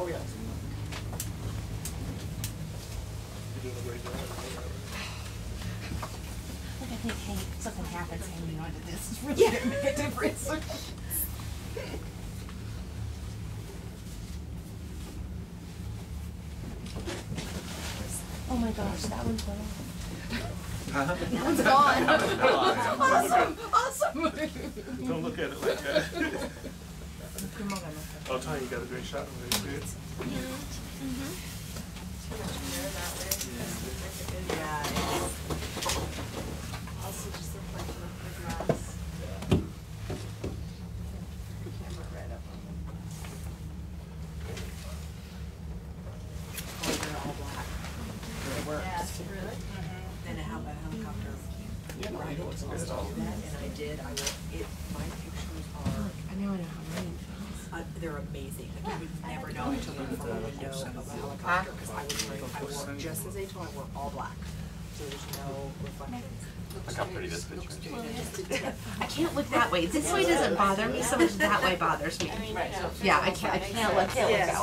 Oh, yeah. You're doing a great job. Look, I think hey, something happens hanging on to this. It's really yeah. going to make a difference. oh my gosh, that one's gone. Huh? That one's gone. awesome, awesome. Don't look at it like that. I'll you, you got a great shot of it, dude. Yeah, it's also just look like the grass. Camera right up on them. Oh, they're all black. It works. Yes, really? Then I have a helicopter. Yeah, no, I know it's all. That, and I did, I will, it, my pictures are, I know, I know how many feels. Uh, they're amazing. Like, you would never know until you from a window of a helicopter, cause I was wearing, I wore, just as they told, me I wore all black. So there's no reflections. Look how pretty this picture is. I can't look that way. This way doesn't bother me so much. That way bothers me. I mean, you know. Yeah, I can't. I can't look. Can't look that way.